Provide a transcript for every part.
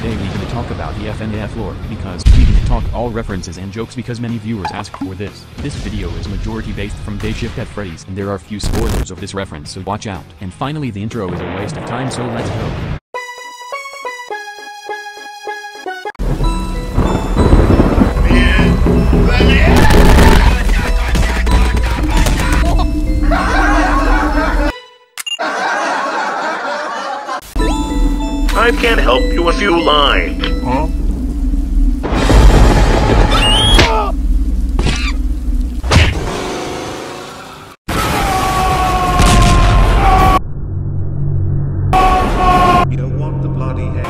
today we gonna talk about the FNAF lore, because we gonna talk all references and jokes because many viewers asked for this. This video is majority based from Day Shift at Freddy's and there are few spoilers of this reference so watch out. And finally the intro is a waste of time so let's go. I can't help you a few lines. Huh? You want the bloody head.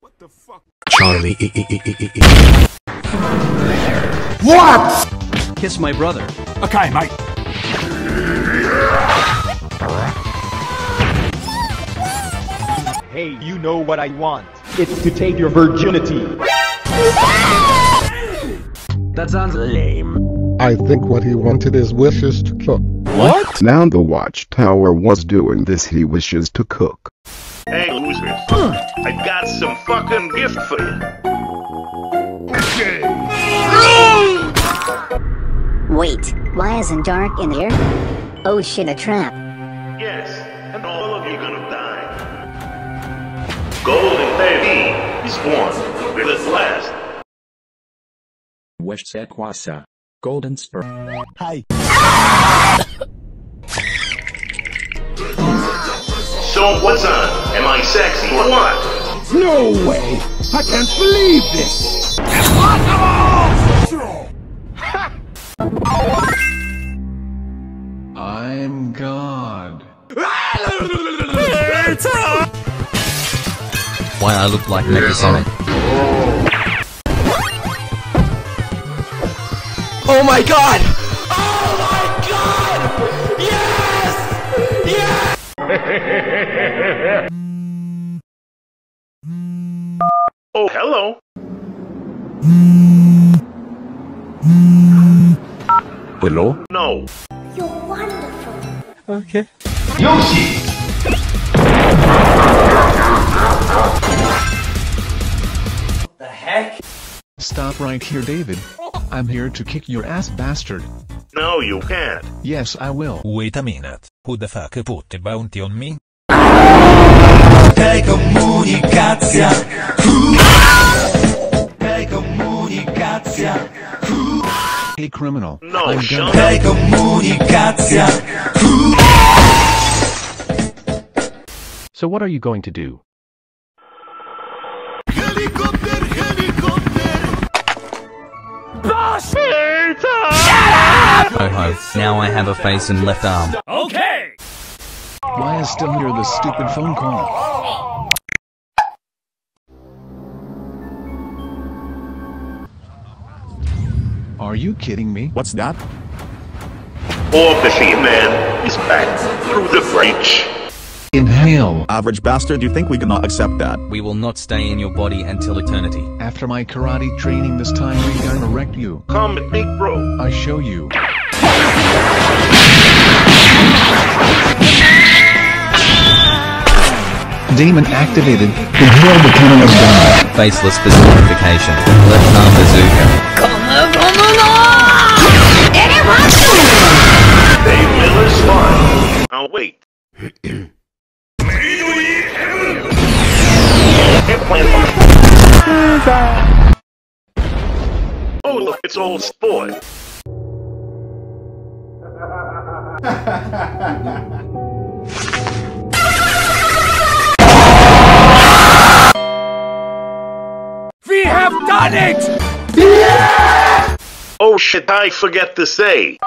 What the fuck? Charlie. What? Kiss my brother. Okay, mate. Hey, you know what I want. It's to take your virginity. That sounds lame. I think what he wanted is wishes to cook. What? Now the watchtower was doing this he wishes to cook. Hey losers, I got some fucking gift for you. Okay. Wait, why isn't Dark in here? Oh shit, a trap. Yes, and all of you gonna die. Golden baby is born with its last. Wesh c'est quoi ça? Golden Spur. Hi. So what's on? Am I sexy or what? No way! I can't believe this! I'm God. Why I look like Megasonic. Oh my god! Oh my god! Yes! Yes! Oh, hello. Hello? No. You're wonderful. Okay. Yoshi. The heck? Stop right here, David. I'm here to kick your ass, bastard. No, you can't. Yes, I will. Wait a minute. Who the fuck put the bounty on me? Hey, criminal. No, I'm shut gonna- up. So what are you going to do? Helicopter, helicopter! Boss! Shut up! Ho ho. Now I have a face and left arm. Okay! Why is still here the stupid phone call? Are you kidding me? What's that? Orb Machine Man is back through the breach. Inhale. Average bastard, you think we cannot accept that? We will not stay in your body until eternity. After my karate training this time we gonna wreck you. Come with me, bro. I show you. Demon activated. Inhale the cannon of God. Faceless personification. Left arm bazooka. Dave Miller's fun. I'll wait. oh, look, it's old sport. We have done it! Oh shit, I forget to say.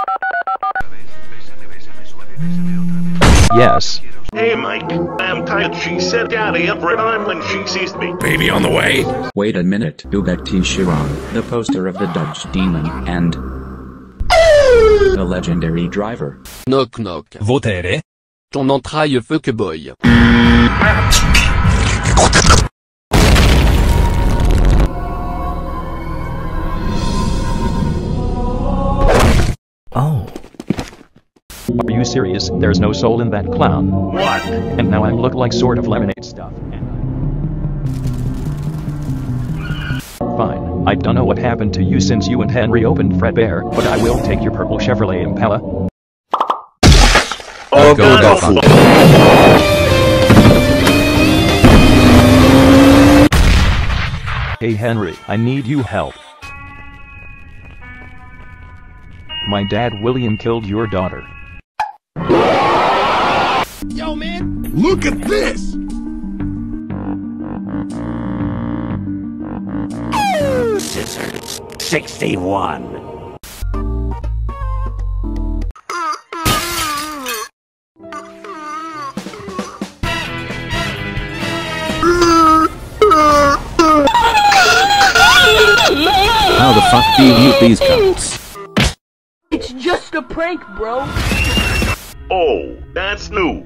Yes. Hey, Mike, I'm tired. She said daddy every time when she sees me. Baby on the way! Wait a minute. Ubekti Shiran, the poster of the Dutch demon, and the legendary driver. Knock knock. Votere? Ton entraille fuckboy. Ah. You serious? There's no soul in that clown. What? And now I look like sort of lemonade stuff. Fine. I don't know what happened to you since you and Henry opened Fredbear, but I will take your purple Chevrolet Impala. Oh, go, go, God. Hey Henry, I need you help. My dad William killed your daughter. Yo, man, look at this! Scissors 61. How the fuck do you mute these cunts? It's just a prank, bro. Oh, that's new.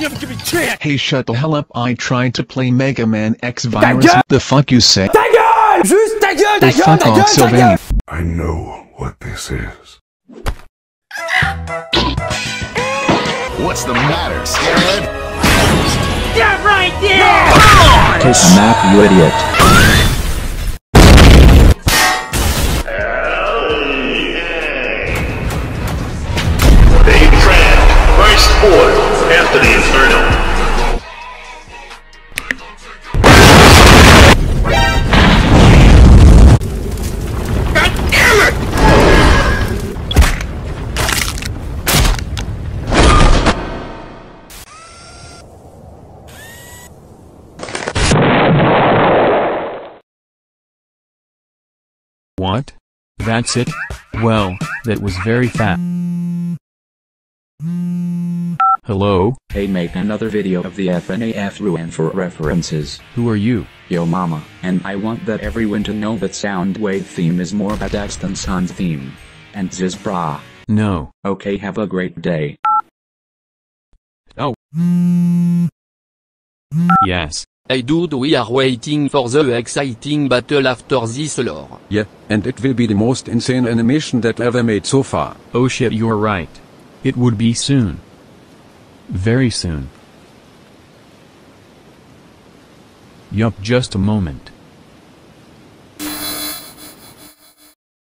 never give me a chance! Hey shut the hell up I tried to play Mega Man X Virus What the fuck you say Ta gueule! Juste ta gueule, ta gueule, fuck ta off gueule, ta Sylvain gueule! I know what this is. What's the matter, scared? Stop right there! Take a map, you idiot. What? That's it? Well, that was very fast. Hello? Hey make another video of the FNAF ruin for references. Who are you? Yo mama, and I want that everyone to know that Soundwave theme is more badass than Sun's theme. And Ziz bra. No. Okay have a great day. Oh. Yes. Hey dude we are waiting for the exciting battle after this lore. Yeah, and it will be the most insane animation that ever made so far. Oh shit you're right. It would be soon. Very soon. Yup just a moment.